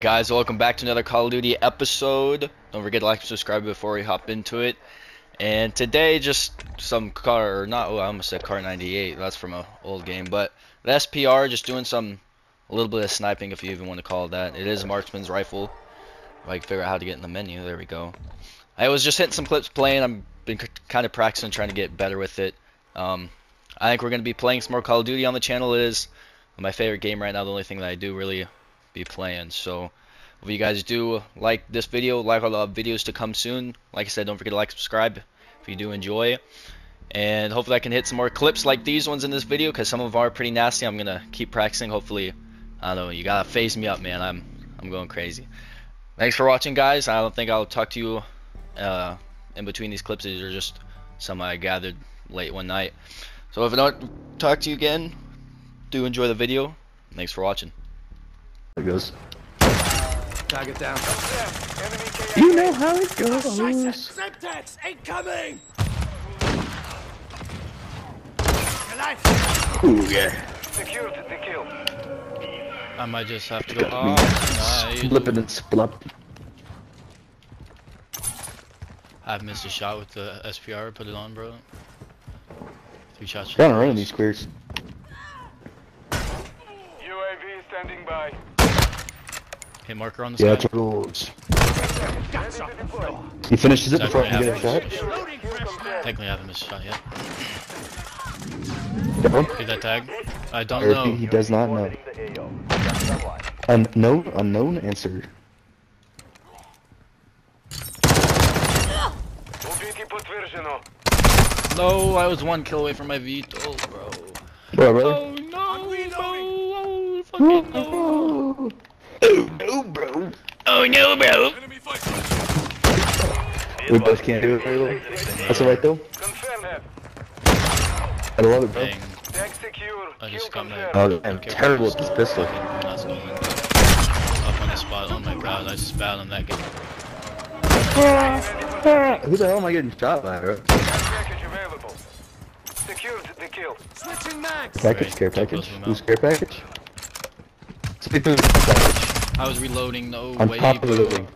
Guys, welcome back to another Call of Duty episode. Don't forget to like and subscribe before we hop into it. And today, just some car, or not, oh, I almost said Kar 98. That's from an old game. But the SPR, just doing some, a little bit of sniping, if you even want to call it that. It is a marksman's rifle. If I can figure out how to get in the menu, there we go. I was just hitting some clips playing. I've been kind of practicing, trying to get better with it. Um, I think we're going to be playing some more Call of Duty on the channel. It is my favorite game right now, the only thing that I do really be playing. So if you guys do like this video, like all the videos to come soon, like I said, don't forget to like, subscribe if you do enjoy. And hopefully I can hit some more clips like these ones in this video because some of them are pretty nasty. I'm going to keep practicing. Hopefully, I don't know, you got to Faze me up, man. I'm, I'm going crazy. Thanks for watching, guys. I don't think I'll talk to you uh, in between these clips. These are just some I gathered late one night. So if I don't talk to you again, do enjoy the video. Thanks for watching. It goes. Target down. You know how it goes. Semtex incoming! Ooh, yeah. Secured the kill. I might just have to go off tonight. Oh, Splipping and splup. I've missed a shot with the SPR. Put it on, bro. Three shots. Trying to run these clears. UAV standing by. Hey, marker on the Yeah, sky. it's rules. He finishes it before I can get a shot. Technically, I haven't missed a shot yet. Got one? Get that tag. I don't or know. He does not know. Un no, unknown answer. No, I was one kill away from my veto, bro. Bro, really? Oh no, no, oh, fucking no. Oh, no, bro. Oh no, bro. We both can't do it very well. That's alright though. Confirm. I love it, bro. Dang. Tag. I just got my. Oh, I'm terrible with this pistol. Fucking nuts going. Up on the spot. Oh my god, I spat on that guy. Who the hell am I getting shot by, bro? Package available. Secured the kill. Switching mags! Package, care Right, package. close Who's care package? Speak to the package. I was reloading. No On way, top of the building.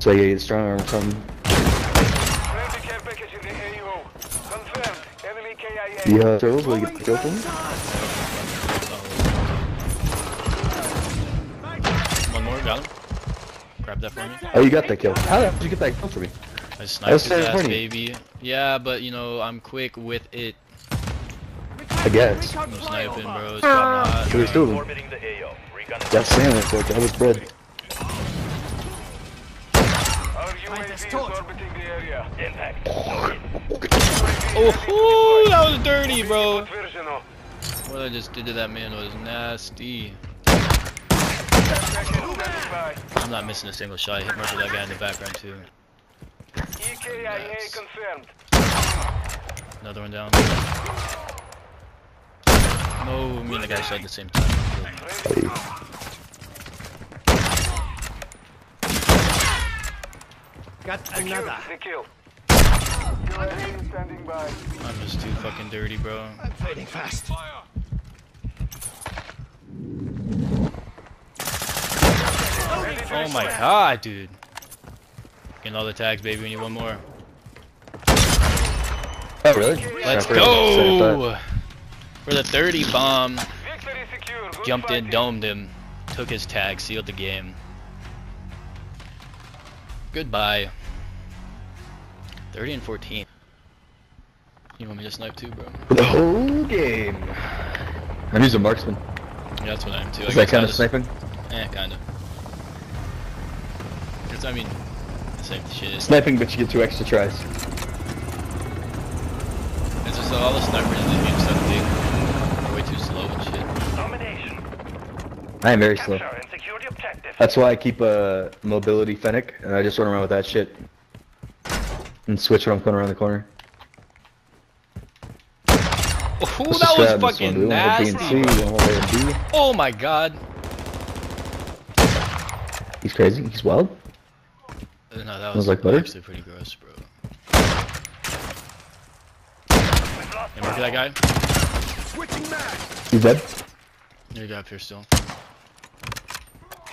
So you get strong arm or something. Friendly care the AO. Confirmed. Enemy KIA. You have turtles? Will you get the kill from? One more, got him. Grab that for me. Oh, you got that kill. How did you get that kill for me? I sniped his ass, funny. baby. Yeah, but you know, I'm quick with it. I guess. No sniping, bro. It's not. There's two of that sandwich, like, that was bread. Oh, ooh, that was dirty, bro. What I just did to that man was nasty. I'm not missing a single shot. I hit murder that guy in the background too. EKIA confirmed. Another one down. No, me and the guy shot at the same time. Ready. Got another. the kill. UAV standing by. I'm just too fucking dirty, bro. I'm fading fast. Oh my god, dude. Getting all the tags, baby. We need one more. Oh, really? Let's I forgot to say go! For the 30 bomb. Victory secure. Good Jumped in, domed him. Took his tag, sealed the game. Goodbye. 30 and 14. You want me to snipe too, bro? For the whole game. I'm using marksman. Yeah, that's what I am too. I Is that kind I of just- sniping? Eh, kinda. Cause I mean, the same shit. It's Sniping, but you get two extra tries. it's just all the snipers I am very slow. Capture and secure the objective. That's why I keep a mobility fennec, and I just run around with that shit. And switch when I'm coming around the corner. Oh, Let's that was grab this one. fucking Do we want to B nasty. and C? bro. We want to A and B? Oh my god. He's crazy. He's wild. Uh, No, that Smells was like butter? actually pretty gross, bro. You remember that guy? He's dead. There you go, up here still.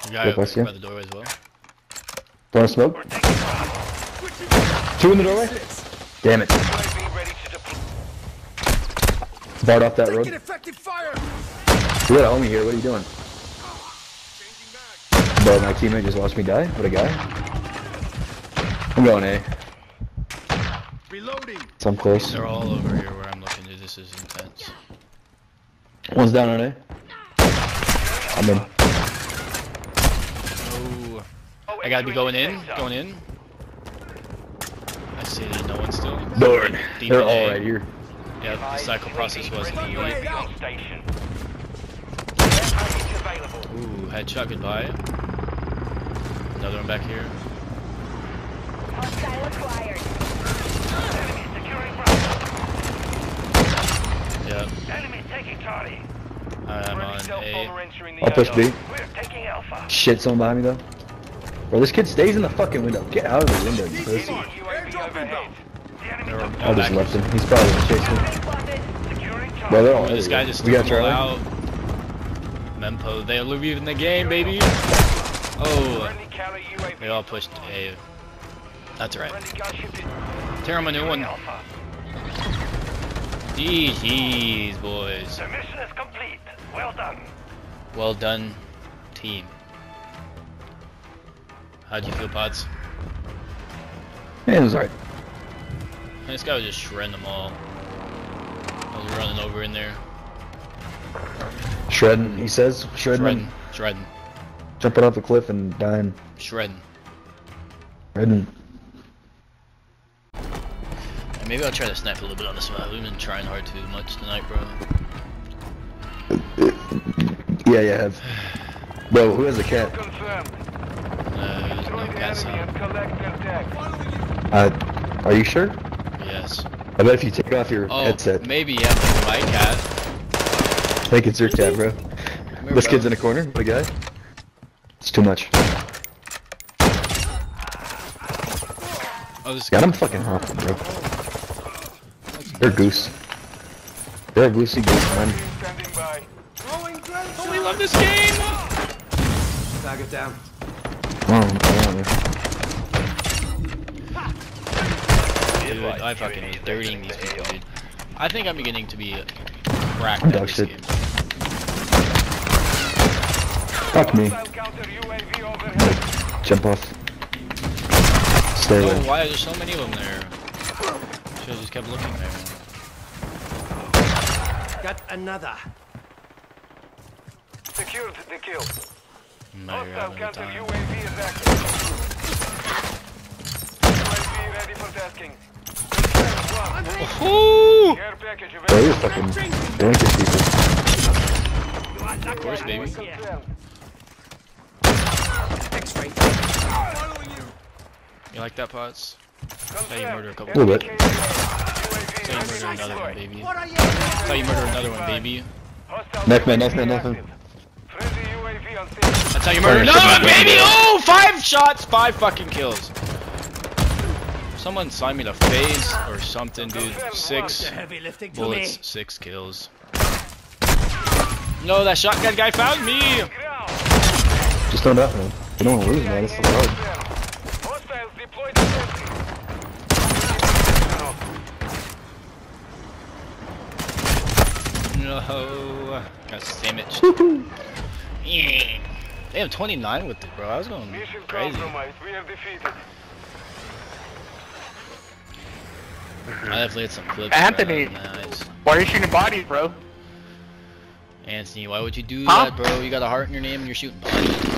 The guy over by the doorway as well. Wanna smoke? We're taking fire. Two in the doorway? Damn it. UAV ready to deploy. Barred off that road. We got a homie here, what are you doing? Bro, my teammate just watched me die? What a guy. I'm going A. Reloading. So I'm close. They're all over here where I'm looking. Dude, this is intense. One's down on A. I'm in. Oh, I gotta be going in. Going in. I see no one still. Darn. Deep They're in all A. right here. Yeah, the cycle process wasn't the UAV UAV. station. Air package available. Ooh, headshot, goodbye. Another one back here. Hostile acquired. Enemy securing Bravo. Yeah, Enemy taking Charlie. I'm on cell phone A. are entering the I'll push B. We're taking Alpha. Shit, someone behind me though. Bro, this kid stays in the fucking window. Get out of the window, you pussy. UAV overhead. The enemy They're took all I just back. left him. He's probably gonna chase me. Bro, they're all this guy just We got them all Charlie. out. Mempo, they leaving the game, baby. Oh, Friendly Cali UAV. they all pushed A. That's right. Friendly gunship is Tear him a new one. Alpha. GG's, boys. The mission is complete. Well done. Well done, team. How'd you feel, Pods? Yeah, it was alright. This guy was just shredding them all. I was running over in there. Shredding, he says. Shredding. Shredding. Shredding. Jumping off a cliff and dying. Shredding. Shredding. And maybe I'll try to snipe a little bit on this one. We've been trying hard too much tonight, bro. Yeah, yeah, I have. Bro, who has a cat? Confirmed. Uh, no the cat enemy and sound. collect their tags. Uh, are you sure? Yes. I bet if you take off your Oh, headset, maybe, yeah, but my cat. I think it's your cat, bro. Remember, This bro, kid's in a corner, the guy. It's too much. Oh, this Got him fucking hopping, bro. They're goose. They're a goosey goose, man. Standing by. Oh, we love this game! Target down. Oh, man. Dude, I fucking hate dirtying these people, dude. I think I'm beginning to be cracked I'm at this shit. game. Fuck me. Hostile counter UAV overhead. Jump off. Stay Oh, away. why are there so many of them there? Should've just kept looking there. Got another. Secured the kill. Might have Hostile counter time. UAV is active. UAV ready for tasking. Confirmed one. Ooh! Care you're fucking delinquent people. Of course, baby. X-ray. You. You like that, Pots? Confirmed. you murder a couple. Little bit. UAV That's how you murder another one, baby. What you? That's how you murder another one, baby. Hostile Knife man, UAV knife man, knife man. active. Friendly UAV on station. That's how you murder Fire another one, shot. baby! Oh, five shots, five fucking kills. Someone sign me the Faze or something, dude. Six Heavy lifting bullets, six kills. No, that shotgun guy found me! Just don't die, man. You don't want to lose, man. It's hard. Hostiles deployed to safety. No. Got sandwiched. Yeah. They have 29 with it, bro. I was going Mission crazy. compromised. We have defeated. I definitely had some clips. Anthony. bro. Nice. Why are you shooting bodies, bro? Anthony, why would you do Huh? that, bro? You got a heart in your name and you're shooting bodies.